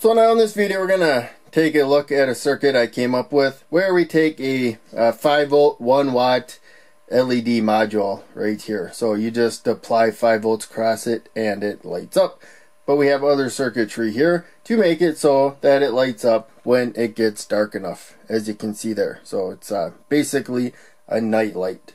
So now in this video we're going to take a look at a circuit I came up with where we take a, a 5 volt 1 watt LED module right here. So you just apply 5 volts across it and it lights up. But we have other circuitry here to make it so that it lights up when it gets dark enough as you can see there. So it's uh, basically a night light.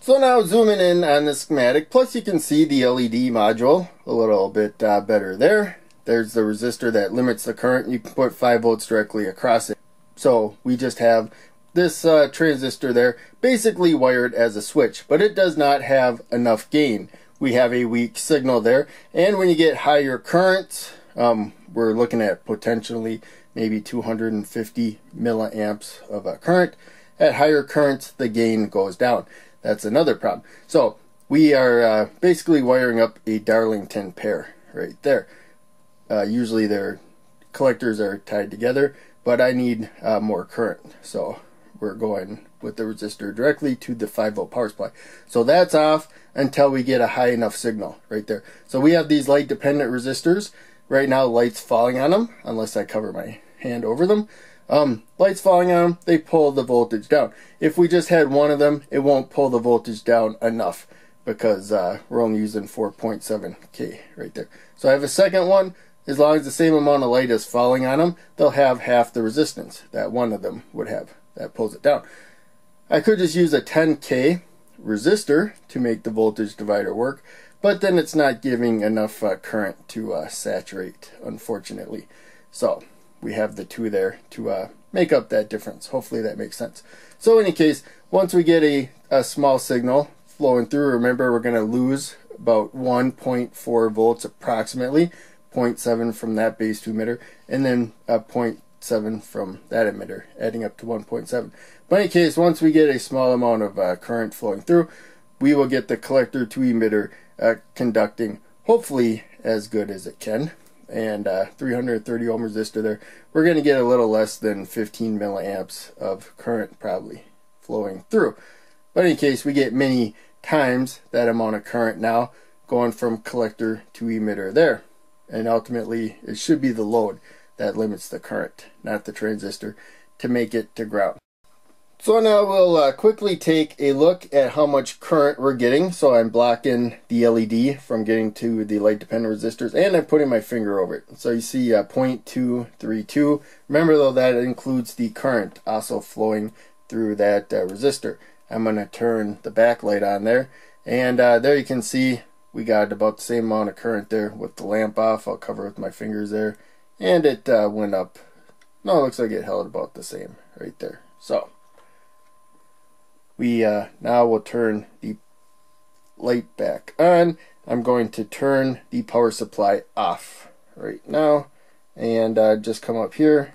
So now zooming in on the schematic, plus you can see the LED module a little bit uh, better there. There's the resistor that limits the current. You can put 5 volts directly across it. So we just have this uh, transistor there basically wired as a switch, but it does not have enough gain. We have a weak signal there, and when you get higher currents, um, we're looking at potentially maybe 250 milliamps of a current. At higher currents, the gain goes down. That's another problem. So we are uh, basically wiring up a Darlington pair right there. Uh, usually their collectors are tied together, but I need uh, more current. So we're going with the resistor directly to the 5 volt power supply. So that's off until we get a high enough signal right there. So we have these light dependent resistors. Right now light's falling on them unless I cover my hand over them. Um, lights falling on them, they pull the voltage down. If we just had one of them, it won't pull the voltage down enough because uh, we're only using 4.7K right there. So I have a second one as long as the same amount of light is falling on them, they'll have half the resistance that one of them would have. That pulls it down. I could just use a 10K resistor to make the voltage divider work, but then it's not giving enough uh, current to uh, saturate, unfortunately. So we have the two there to uh, make up that difference. Hopefully that makes sense. So in any case, once we get a, a small signal flowing through, remember we're going to lose about 1.4 volts approximately 0.7 from that base 2 emitter, and then a 0.7 from that emitter, adding up to 1.7. But in any case, once we get a small amount of uh, current flowing through, we will get the collector to emitter uh, conducting hopefully as good as it can. And uh, 330 ohm resistor there, we're going to get a little less than 15 milliamps of current probably flowing through. But in any case, we get many times that amount of current now going from collector to emitter there and ultimately it should be the load that limits the current, not the transistor, to make it to ground. So now we'll uh, quickly take a look at how much current we're getting. So I'm blocking the LED from getting to the light dependent resistors and I'm putting my finger over it. So you see uh, 0.232. Remember though that includes the current also flowing through that uh, resistor. I'm going to turn the backlight on there and uh, there you can see we got about the same amount of current there with the lamp off. I'll cover with my fingers there. And it uh, went up. No, it looks like it held about the same right there. So, we uh, now will turn the light back on. I'm going to turn the power supply off right now. And uh, just come up here.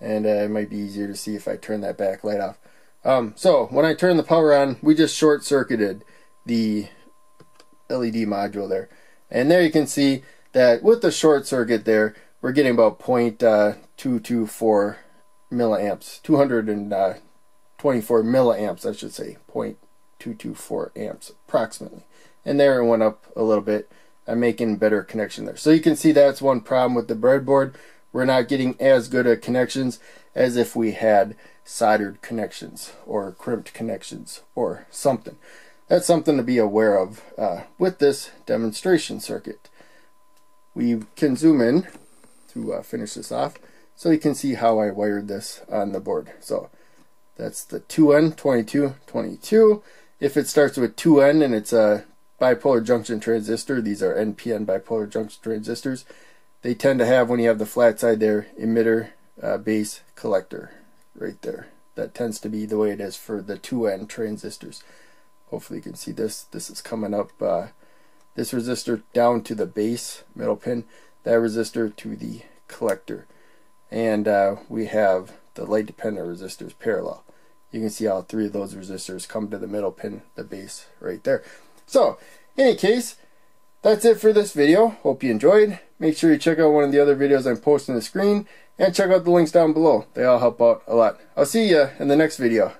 And uh, it might be easier to see if I turn that back light off. Um, so, when I turn the power on, we just short-circuited the LED module there. And there you can see that with the short circuit there, we're getting about uh, 0.224 milliamps, 224 milliamps, I should say, 0.224 amps approximately. And there it went up a little bit. I'm making better connection there. So you can see that's one problem with the breadboard. We're not getting as good at connections as if we had soldered connections or crimped connections or something that's something to be aware of uh, with this demonstration circuit. We can zoom in to uh, finish this off so you can see how I wired this on the board. So that's the 2N 2222. If it starts with 2N and it's a bipolar junction transistor, these are NPN bipolar junction transistors, they tend to have, when you have the flat side there, emitter uh, base collector right there. That tends to be the way it is for the 2N transistors hopefully you can see this. This is coming up uh, this resistor down to the base middle pin that resistor to the collector. And uh, we have the light dependent resistors parallel. You can see how three of those resistors come to the middle pin the base right there. So in any case that's it for this video. Hope you enjoyed. Make sure you check out one of the other videos I'm posting on the screen and check out the links down below. They all help out a lot. I'll see you in the next video